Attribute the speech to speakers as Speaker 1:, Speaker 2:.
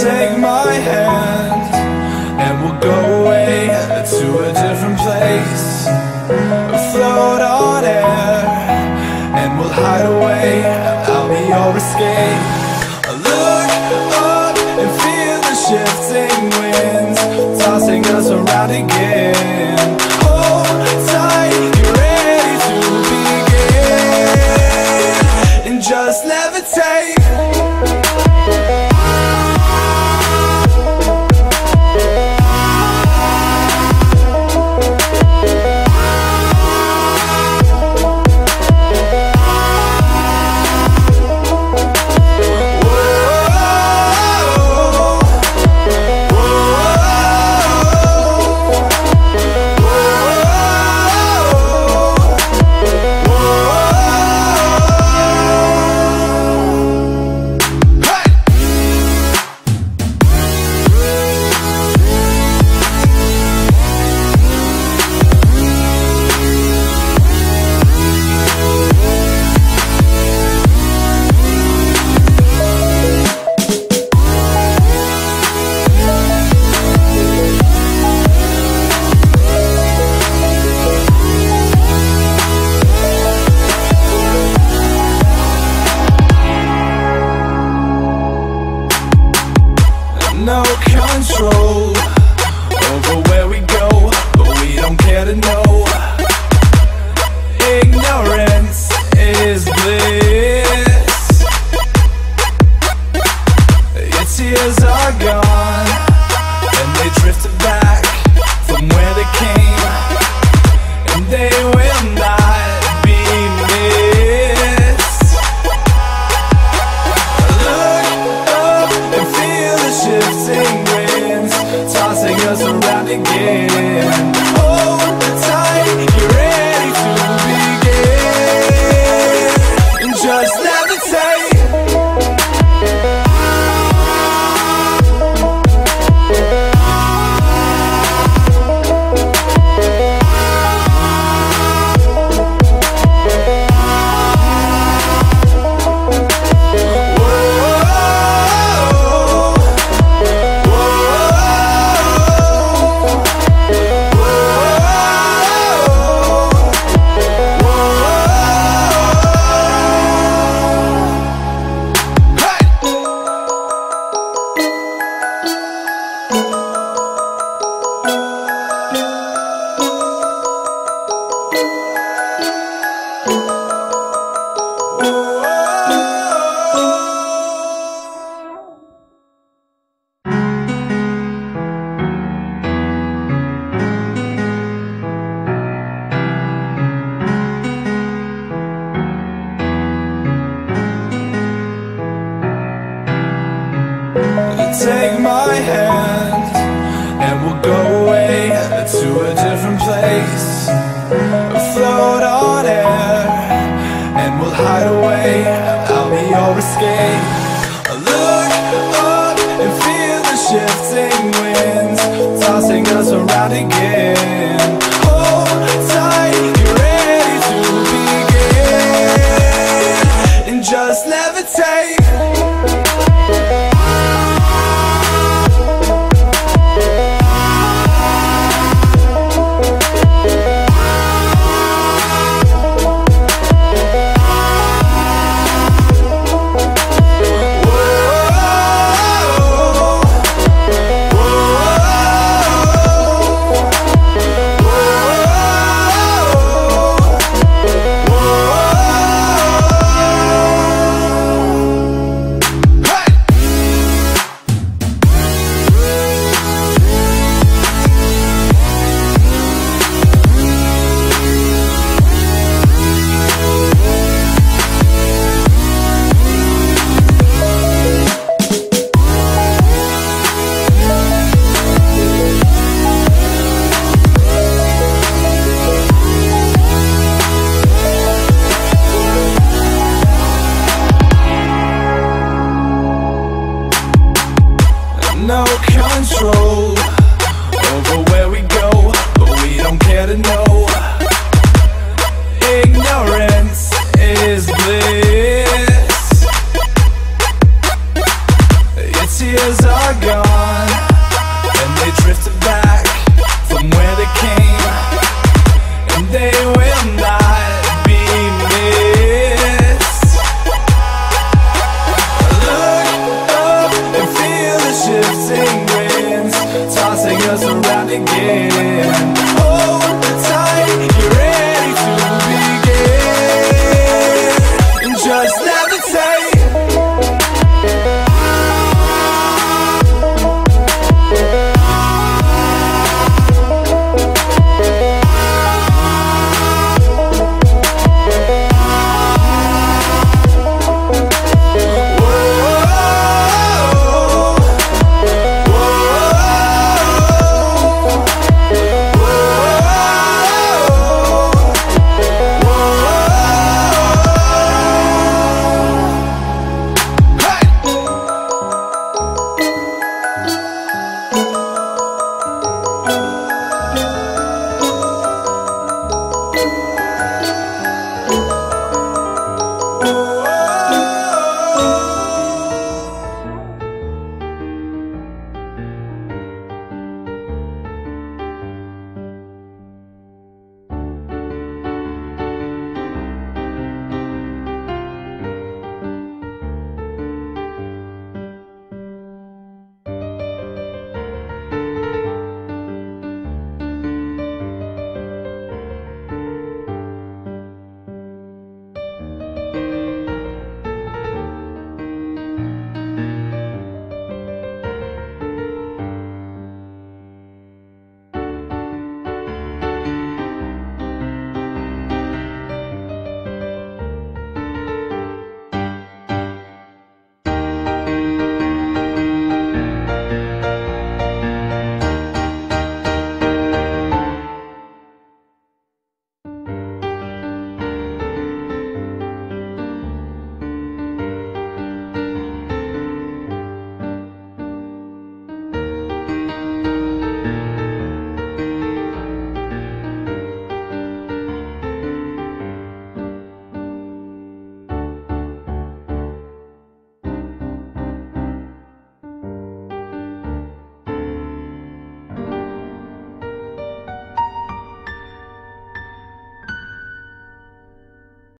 Speaker 1: take my hand and we'll go away to a different place. Float on air and we'll hide away. I'll be your escape. Look up and feel the shifting winds tossing us around again. Hold tight, ready to begin and just levitate. No control over where we go, but we don't care to know. Ignorance is bliss. Your tears are gone, and they drifted back from where they came, and they will not Take my hand and we'll go away to a different place. Float on air and we'll hide away. I'll be your escape. Look up and feel the shifting winds tossing us around again. Hold tight, ready to begin and just levitate. No control over where we go, but we don't care to know. say.